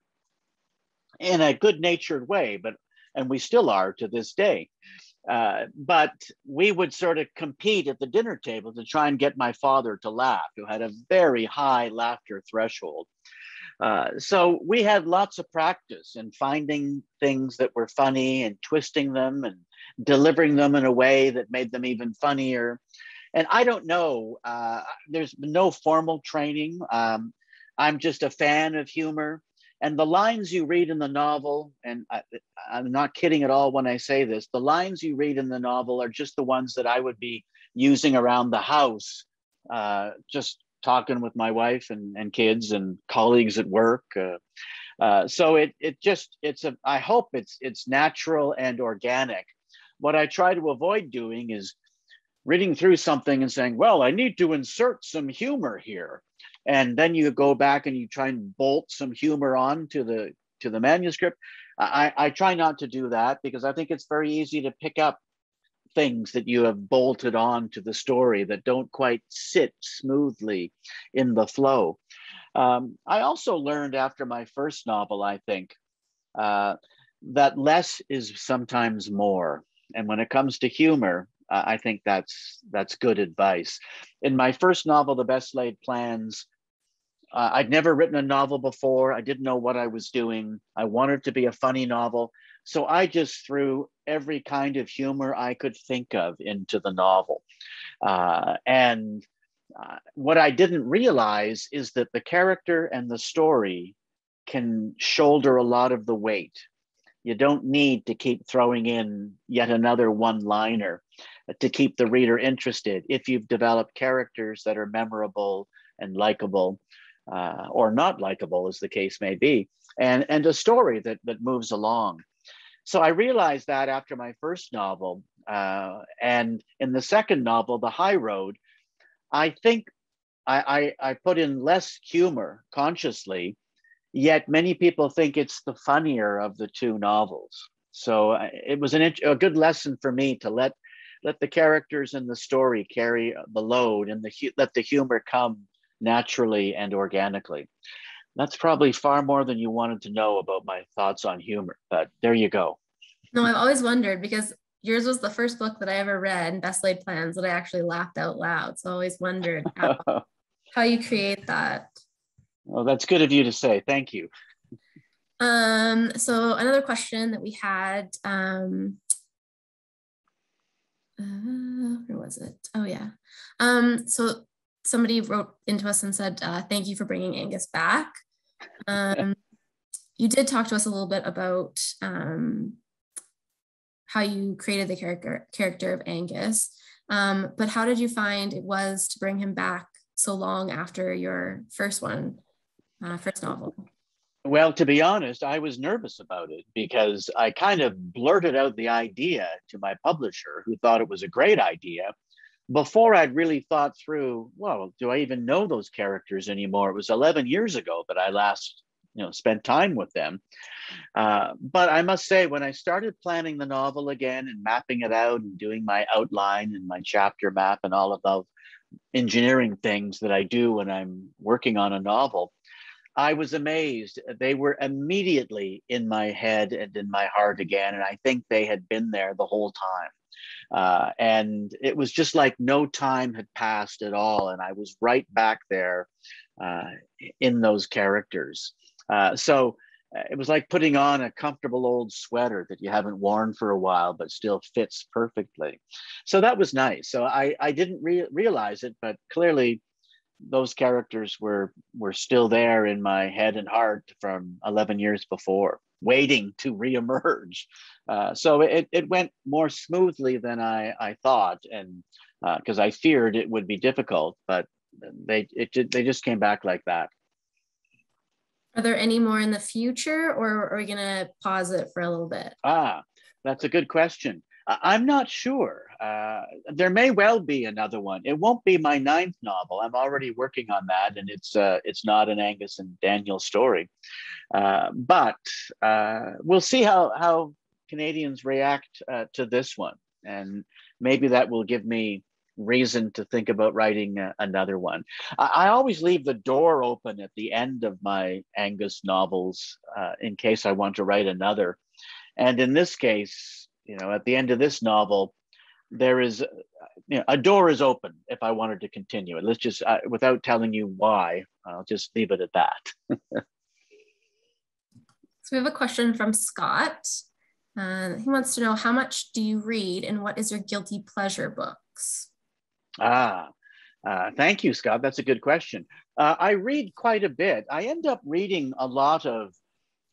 in a good natured way, but and we still are to this day. Uh, but we would sort of compete at the dinner table to try and get my father to laugh, who had a very high laughter threshold. Uh, so we had lots of practice in finding things that were funny and twisting them and delivering them in a way that made them even funnier and I don't know. Uh, there's no formal training. Um, I'm just a fan of humor. And the lines you read in the novel, and I, am not kidding at all when I say this, the lines you read in the novel are just the ones that I would be using around the house, uh, just talking with my wife and, and kids and colleagues at work. Uh, uh, so it it just it's a I hope it's it's natural and organic. What I try to avoid doing is reading through something and saying, well, I need to insert some humor here. And then you go back and you try and bolt some humor on to the to the manuscript. I, I try not to do that because I think it's very easy to pick up things that you have bolted on to the story that don't quite sit smoothly in the flow. Um, I also learned after my first novel, I think, uh, that less is sometimes more. And when it comes to humor, uh, I think that's that's good advice. In my first novel, The Best Laid Plans, uh, I'd never written a novel before. I didn't know what I was doing. I wanted to be a funny novel. So I just threw every kind of humor I could think of into the novel. Uh, and uh, what I didn't realize is that the character and the story can shoulder a lot of the weight. You don't need to keep throwing in yet another one liner to keep the reader interested if you've developed characters that are memorable and likable uh, or not likable as the case may be and and a story that that moves along. So i realized that after my first novel uh, and in the second novel the high road i think I, I, I put in less humor consciously yet many people think it's the funnier of the two novels. So uh, it was an, a good lesson for me to let let the characters in the story carry the load and the let the humor come naturally and organically. That's probably far more than you wanted to know about my thoughts on humor, but there you go. No, I've always wondered because yours was the first book that I ever read, Best Laid Plans, that I actually laughed out loud. So I always wondered how, [laughs] how you create that. Well, that's good of you to say. Thank you. Um, so another question that we had, um, uh, where was it? Oh yeah. Um, so somebody wrote into us and said, uh, thank you for bringing Angus back. Um, [laughs] you did talk to us a little bit about um, how you created the character character of Angus, um, but how did you find it was to bring him back so long after your first one, uh, first novel? Well, to be honest, I was nervous about it because I kind of blurted out the idea to my publisher, who thought it was a great idea, before I'd really thought through, well, do I even know those characters anymore? It was 11 years ago that I last, you know, spent time with them. Uh, but I must say, when I started planning the novel again and mapping it out and doing my outline and my chapter map and all of those engineering things that I do when I'm working on a novel, I was amazed. They were immediately in my head and in my heart again. And I think they had been there the whole time. Uh, and it was just like no time had passed at all. And I was right back there uh, in those characters. Uh, so uh, it was like putting on a comfortable old sweater that you haven't worn for a while, but still fits perfectly. So that was nice. So I, I didn't re- realize it, but clearly those characters were were still there in my head and heart from 11 years before waiting to reemerge. Uh, so it, it went more smoothly than i i thought and because uh, i feared it would be difficult but they it they just came back like that. Are there any more in the future or are we going to pause it for a little bit? Ah that's a good question I'm not sure. Uh, there may well be another one. It won't be my ninth novel. I'm already working on that, and it's uh, it's not an Angus and Daniel story. Uh, but uh, we'll see how how Canadians react uh, to this one, and maybe that will give me reason to think about writing uh, another one. I, I, always leave the door open at the end of my Angus novels in case I want to write another. And in this case, you know, at the end of this novel, there is, you know, a door is open if I wanted to continue it. Let's just, uh, without telling you why, I'll just leave it at that. [laughs] so we have a question from Scott. Uh, he wants to know how much do you read and what is your guilty pleasure books? Ah, uh, thank you, Scott. That's a good question. Uh, I read quite a bit. I end up reading a lot of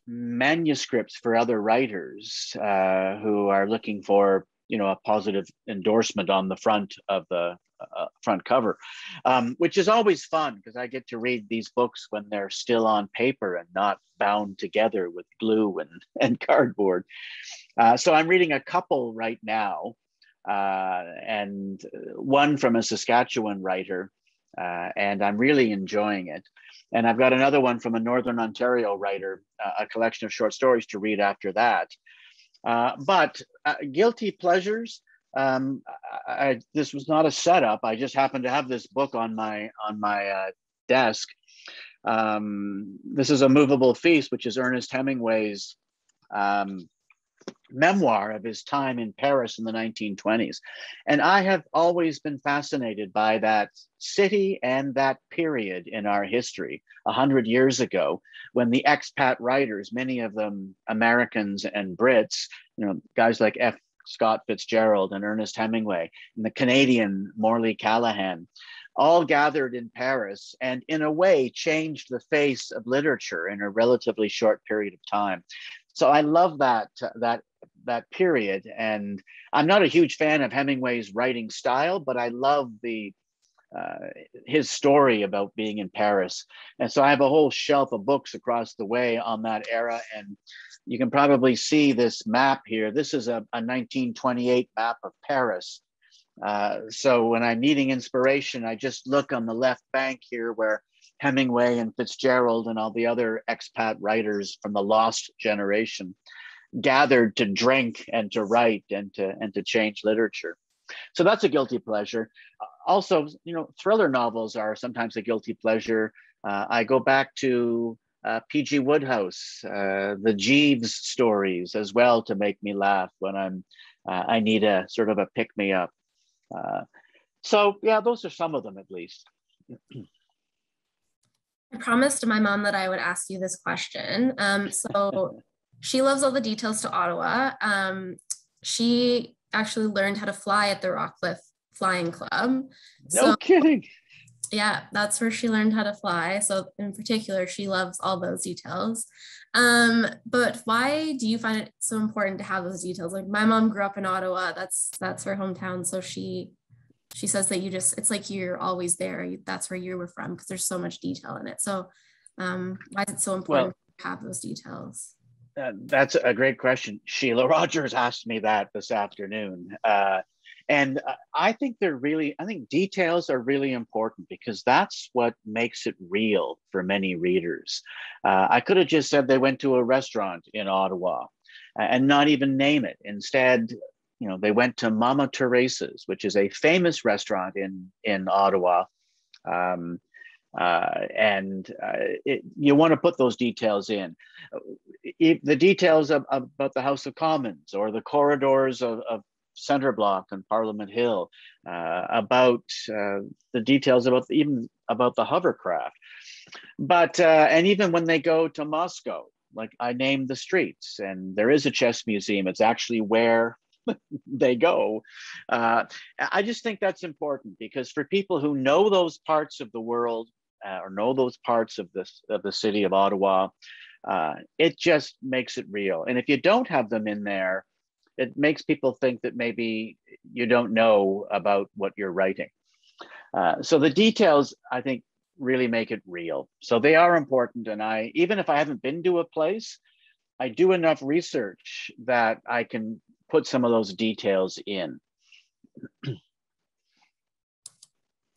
manuscripts for other writers uh, who are looking for you know a positive endorsement on the front of the uh, front cover um, which is always fun because i get to read these books when they're still on paper and not bound together with glue and, [laughs] and cardboard. Uh, so i'm reading a couple right now uh, and one from a saskatchewan writer uh, and i'm really enjoying it and I've got another one from a Northern Ontario writer, uh, a collection of short stories to read after that. Uh, but uh, Guilty Pleasures, um, I, this was not a setup. I just happened to have this book on my, on my uh, desk. Um, this is A Movable Feast, which is Ernest Hemingway's um, memoir of his time in Paris in the 1920s. And I have always been fascinated by that city and that period in our history, 100 years ago, when the expat writers, many of them Americans and Brits, you know, guys like F. Scott Fitzgerald and Ernest Hemingway, and the Canadian Morley Callaghan, all gathered in Paris and, in a way, changed the face of literature in a relatively short period of time. So I love that that that period. And I'm not a huge fan of Hemingway's writing style, but I love the uh, his story about being in Paris. And so I have a whole shelf of books across the way on that era. And you can probably see this map here. This is a, a 1928 map of Paris. Uh, so when I'm needing inspiration, I just look on the left bank here where Hemingway and Fitzgerald and all the other expat writers from the lost generation gathered to drink and to write and to and to change literature. So that's a guilty pleasure. Also, you know, thriller novels are sometimes a guilty pleasure. Uh, I go back to uh, P.G. Wodehouse, uh, the Jeeves stories as well to make me laugh when I'm uh, I need a sort of a pick me up. Uh, so yeah, those are some of them at least. [clears throat] I promised my mom that I would ask you this question. Um, so [laughs] she loves all the details to Ottawa. Um, she actually learned how to fly at the Rockcliffe Flying Club. No so, kidding. Yeah, that's where she learned how to fly. So in particular, she loves all those details. Um, but why do you find it so important to have those details? Like my mom grew up in Ottawa. That's that's her hometown. So she she says that you just it's like you're always there. That's where you were from because there's so much detail in it. So um, why is it so important well, to have those details? Uh, that's a great question. Shelagh [laughs] Rogers asked me that this afternoon. Uh, and I think they're really, I think details are really important because that's what makes it real for many readers. Uh, I could have just said they went to a restaurant in Ottawa and not even name it. Instead, you know, they went to Mama Teresa's, which is a famous restaurant in, in Ottawa. Um, uh, and uh, it, you want to put those details in. The details of, of, about the House of Commons or the corridors of, of Center Block and Parliament Hill, uh, about uh, the details about the, even about the hovercraft. But uh, and even when they go to Moscow, like I named the streets, and there is a chess museum. It's actually where [laughs] they go. Uh, I just think that's important because for people who know those parts of the world uh, or know those parts of this of the city of Ottawa, uh, it just makes it real. And if you don't have them in there, it makes people think that maybe you don't know about what you're writing. Uh, so the details, I think, really make it real. So they are important. And I, even if I haven't been to a place, I do enough research that I can put some of those details in.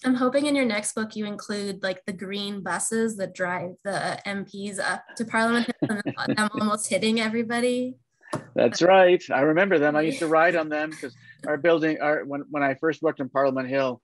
I'm hoping in your next book you include like the green buses that drive the MPs up to Parliament and [laughs] them almost hitting everybody. That's right. I remember them. I used to [laughs] ride on them because our building, our when when I first worked in Parliament Hill,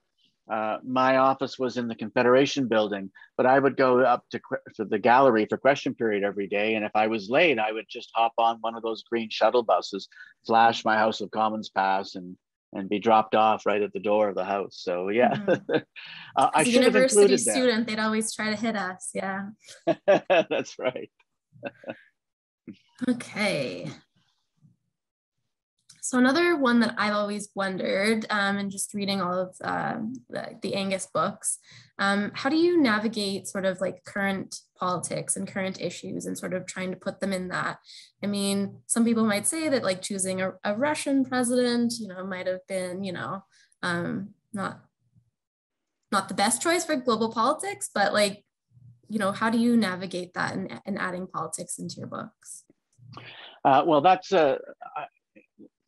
uh, my office was in the Confederation building, but I would go up to, to the gallery for question period every day. And if I was late, I would just hop on one of those green shuttle buses, flash my House of Commons pass, and and be dropped off right at the door of the house. So yeah, mm-hmm. [laughs] uh, I should university have included student, that. they'd always try to hit us. Yeah, [laughs] that's right. okay. So another one that I've always wondered, um, and just reading all of uh, the, the, Angus books, um, how do you navigate sort of like current politics and current issues and sort of trying to put them in that? I mean, some people might say that like choosing a, a Russian president, you know, might have been, you know, um, not not the best choice for global politics, but like, you know, how do you navigate that and, and adding politics into your books? Uh, well, that's a,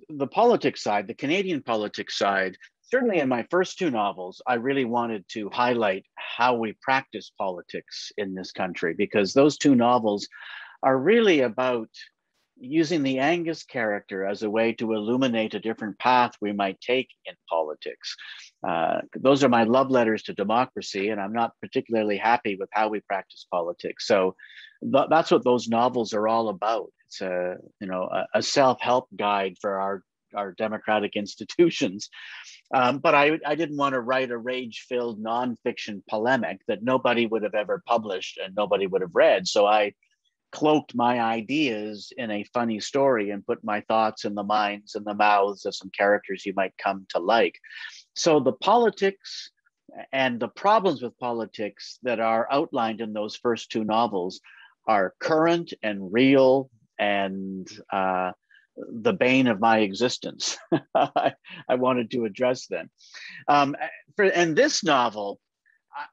the politics side, the Canadian politics side, certainly in my first two novels, I really wanted to highlight how we practice politics in this country because those two novels are really about using the Angus character as a way to illuminate a different path we might take in politics. Uh, those are my love letters to democracy, and I'm not particularly happy with how we practice politics. So th- that's what those novels are all about. It's a you know a, a self-help guide for our our democratic [laughs] institutions. Um, but I, I didn't want to write a rage-filled nonfiction polemic that nobody would have ever published and nobody would have read. So I cloaked my ideas in a funny story and put my thoughts in the minds and the mouths of some characters you might come to like. So the politics and the problems with politics that are outlined in those first two novels are current and real and uh, the bane of my existence. [laughs] I, I, wanted to address them. Um, for, and this novel,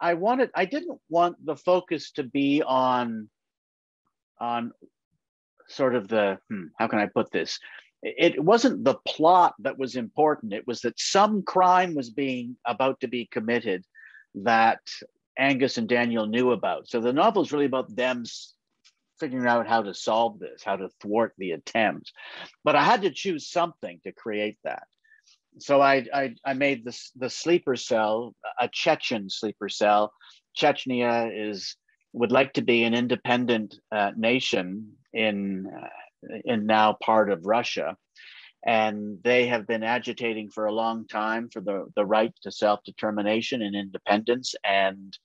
I, I wanted, I didn't want the focus to be on, on sort of the, hmm, how can I put this? It wasn't the plot that was important. It was that some crime was being about to be committed that Angus and Daniel knew about. So the novel is really about them figuring out how to solve this, how to thwart the attempt. But I had to choose something to create that. So I, I, I made this the sleeper cell, a Chechen sleeper cell. Chechnya is would like to be an independent uh, nation in uh, in now part of Russia, and they have been agitating for a long time for the, the right to self-determination and independence and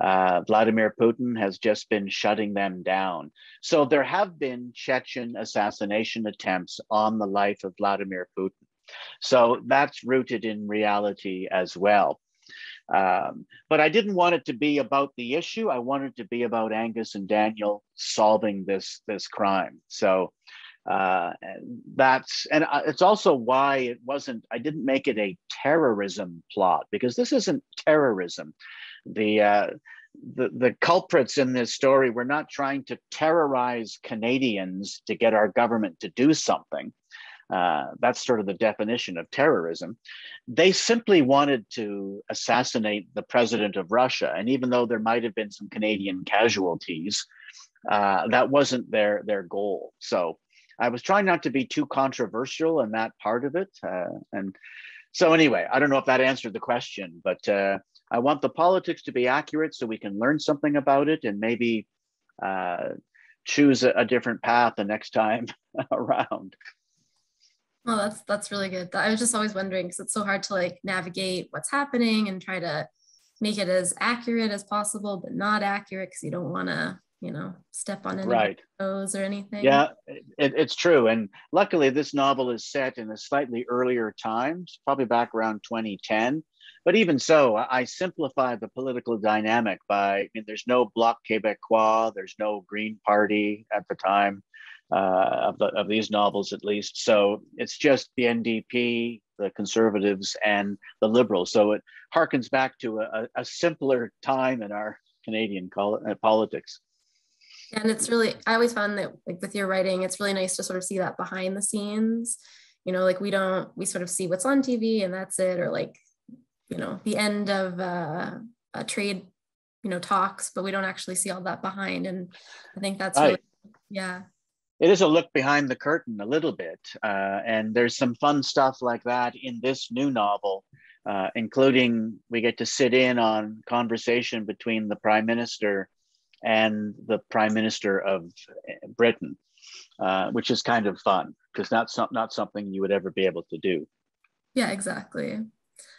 uh, Vladimir Putin has just been shutting them down. So there have been Chechen assassination attempts on the life of Vladimir Putin. So that's rooted in reality as well. Um, but I didn't want it to be about the issue. I wanted to be about Angus and Daniel solving this this crime. So uh, that's and it's also why it wasn't. I didn't make it a terrorism plot because this isn't terrorism. The uh, the, the culprits in this story were not trying to terrorize Canadians to get our government to do something. Uh, that's sort of the definition of terrorism. They simply wanted to assassinate the president of Russia. And even though there might have been some Canadian casualties, uh, that wasn't their, their goal. So I was trying not to be too controversial in that part of it. Uh, and so, anyway, I don't know if that answered the question, but uh, I want the politics to be accurate so we can learn something about it and maybe uh, choose a, a different path the next time [laughs] around. Well, that's that's really good. I was just always wondering because it's so hard to like navigate what's happening and try to make it as accurate as possible, but not accurate because you don't want to, you know, step on any right. toes or anything. Yeah, it, it's true. And luckily, this novel is set in a slightly earlier times, probably back around 2010. But even so, I simplify the political dynamic by I mean, there's no Bloc Québécois, there's no Green Party at the time uh, of, the, of these novels at least. So it's just the NDP, the conservatives, and the liberals. So it harkens back to a, a simpler time in our Canadian uh, politics. And it's really, I always found that like with your writing, it's really nice to sort of see that behind the scenes. You know, like we don't, we sort of see what's on TV and that's it, or like, you know, the end of uh, a trade, you know, talks, but we don't actually see all that behind. And I think that's really, yeah it is a look behind the curtain a little bit. Uh, and there's some fun stuff like that in this new novel, uh, including we get to sit in on conversation between the prime minister and the prime minister of Britain, uh, which is kind of fun because that's not, not something you would ever be able to do. Yeah, exactly.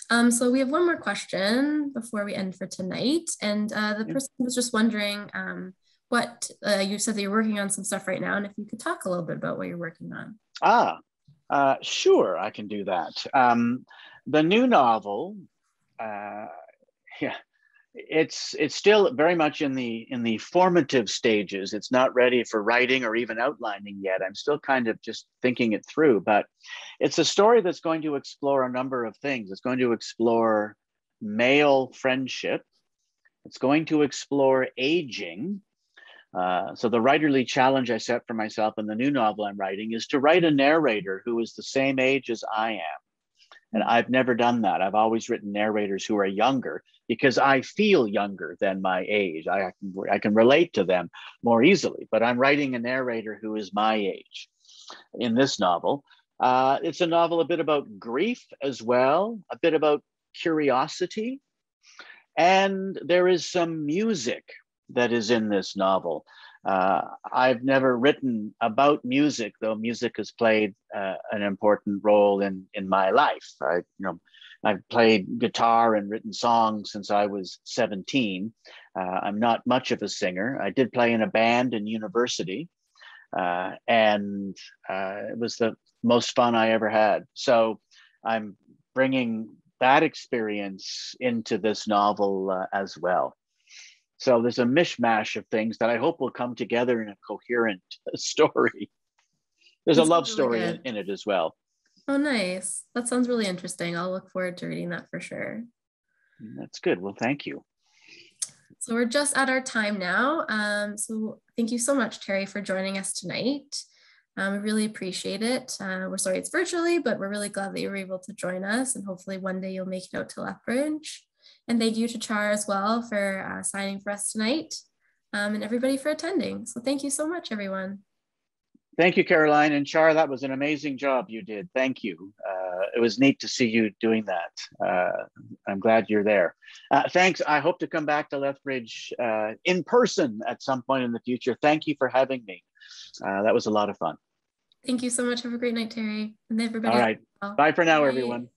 Um, so we have one more question before we end for tonight. And uh, the person was just wondering, um, what uh, you said that you're working on some stuff right now, and if you could talk a little bit about what you're working on. Ah, uh, sure, I can do that. Um, the new novel, uh, yeah, it's it's still very much in the in the formative stages. It's not ready for writing or even outlining yet. I'm still kind of just thinking it through, but it's a story that's going to explore a number of things. It's going to explore male friendship. It's going to explore aging uh, so the writerly challenge I set for myself in the new novel I'm writing is to write a narrator who is the same age as I am. And I've never done that. I've always written narrators who are younger because I feel younger than my age. I can, I can relate to them more easily, but I'm writing a narrator who is my age in this novel. Uh, it's a novel a bit about grief as well, a bit about curiosity. And there is some music that is in this novel. Uh, I've never written about music, though music has played uh, an important role in in my life. I, you know, I've played guitar and written songs since I was 17. Uh, I'm not much of a singer. I did play in a band in university, uh, and uh, it was the most fun I ever had. So I'm bringing that experience into this novel uh, as well. So there's a mishmash of things that I hope will come together in a coherent [laughs] story. There's That's a love really story in, in, it as well. Oh, nice. That sounds really interesting. I'll look forward to reading that for sure. That's good. Well, thank you. So we're just at our time now. Um, so thank you so much, Terry, for joining us tonight. Um, we really appreciate it. Uh, we're sorry it's virtually, but we're really glad that you were able to join us and hopefully one day you'll make it out to Lethbridge. And thank you to Char as well for uh, signing for us tonight um, and everybody for attending. So thank you so much, everyone. Thank you, Caroline. And Char, that was an amazing job you did. Thank you. Uh, it was neat to see you doing that. Uh, I'm glad you're there. Uh, thanks. I hope to come back to Lethbridge uh, in person at some point in the future. Thank you for having me. Uh, that was a lot of fun. Thank you so much. Have a great night, Terry. And everybody. All right. Bye for now, Bye. everyone.